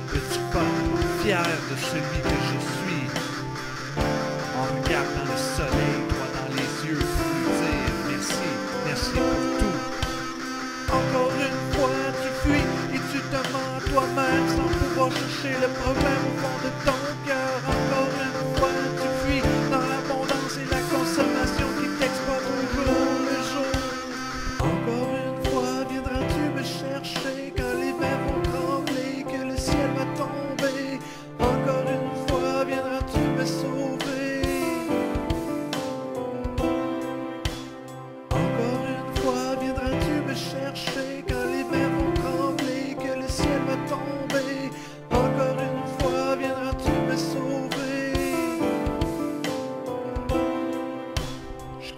à petit pas, fier de celui que je suis. En regardant le soleil droit dans les yeux, pour dire merci, merci pour tout. Encore une fois, tu fuis et tu à toi-même sans pouvoir chercher le problème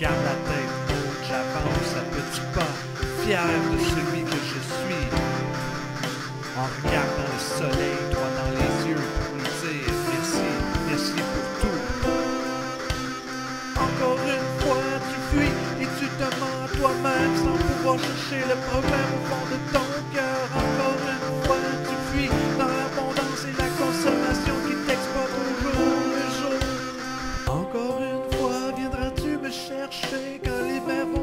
garde la tête haute, j'avance à petits pas, fier de celui que je suis. En regardant le soleil droit dans les yeux pour lui dire merci, merci pour tout. Encore une fois, tu fuis et tu te mens toi-même sans pouvoir chercher le problème au fond de ton Shake a baby.